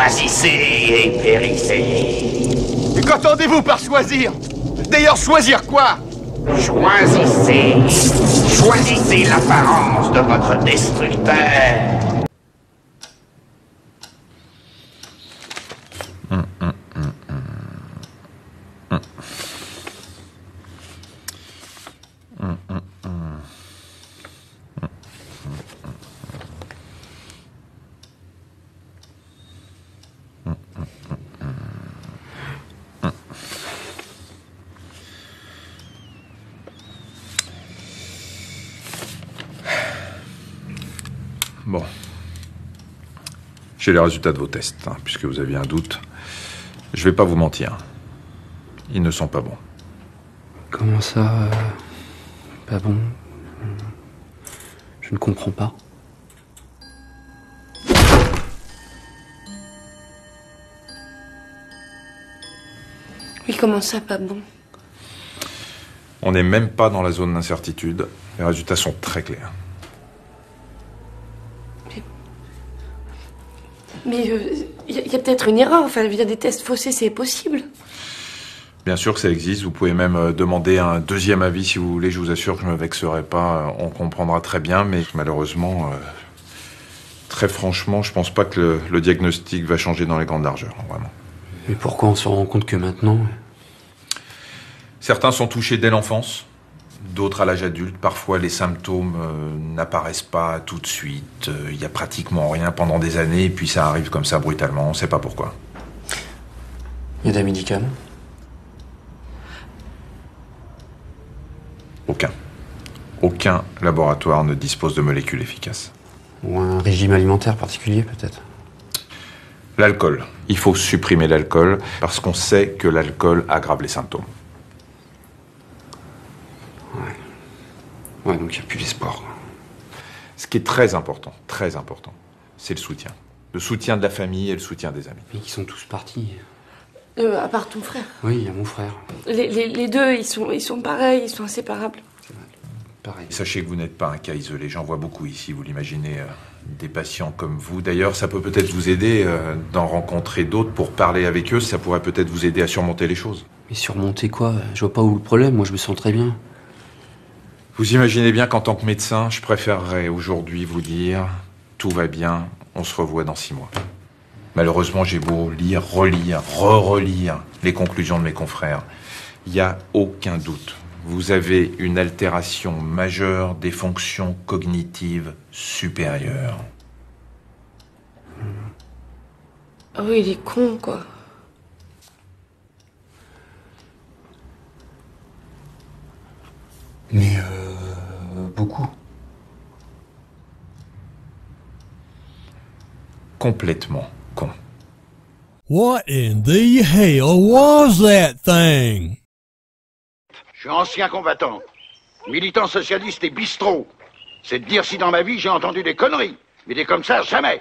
Choisissez et périssez. Qu'entendez-vous par choisir? D'ailleurs, choisir quoi? Choisissez. Choisissez l'apparence de votre destructeur. Bon. J'ai les résultats de vos tests, hein, puisque vous aviez un doute. Je vais pas vous mentir. Ils ne sont pas bons. Comment ça euh, Pas bon? Je ne comprends pas. Oui, comment ça, pas bon? On n'est même pas dans la zone d'incertitude. Les résultats sont très clairs. Mais il y a, y a peut-être une erreur. Enfin, il y a des tests faussés, c'est possible. Bien sûr que ça existe. Vous pouvez même euh, demander un deuxième avis si vous voulez. Je vous assure que je ne me vexerai pas. Euh, On comprendra très bien. Mais malheureusement, euh, très franchement, je pense pas que le, le diagnostic va changer dans les grandes largeurs. Vraiment. Mais pourquoi on se rend compte que maintenant? Certains sont touchés dès l'enfance, d'autres à l'âge adulte. Parfois, les symptômes euh, n'apparaissent pas tout de suite. Euh, Il y a pratiquement rien pendant des années, et puis ça arrive comme ça brutalement. On ne sait pas pourquoi. Il y a des médicaments? Aucun. Aucun laboratoire ne dispose de molécules efficaces. Ou un régime alimentaire particulier, peut-être? L'alcool. Il faut supprimer l'alcool parce qu'on sait que l'alcool aggrave les symptômes. Ouais, donc il n'y a plus d'espoir. Ce qui est très important, très important, c'est le soutien. Le soutien de la famille et le soutien des amis. Mais ils sont tous partis. Euh, à part ton frère. Oui, il y a mon frère. Les, les- les deux, ils sont, ils sont pareils, ils sont inséparables. Pareil. Sachez que vous n'êtes pas un cas isolé. J'en vois beaucoup ici, vous l'imaginez. euh, des patients comme vous. D'ailleurs, ça peut peut-être vous aider euh, d'en rencontrer d'autres pour parler avec eux. Ça pourrait peut-être vous aider à surmonter les choses. Mais surmonter quoi? Je vois pas où le problème. Moi, je me sens très bien. Vous imaginez bien qu'en tant que médecin, je préférerais aujourd'hui vous dire tout va bien, on se revoit dans six mois. Malheureusement, j'ai beau lire, relire, re-relire les conclusions de mes confrères. Il n'y a aucun doute. Vous avez une altération majeure des fonctions cognitives supérieures. Ah oui, il est con, quoi. Mais euh, beaucoup. Complètement con. What in the hell was that thing? Je suis ancien combattant, militant socialiste et bistrot. C'est de dire si dans ma vie j'ai entendu des conneries. Mais des comme ça, jamais.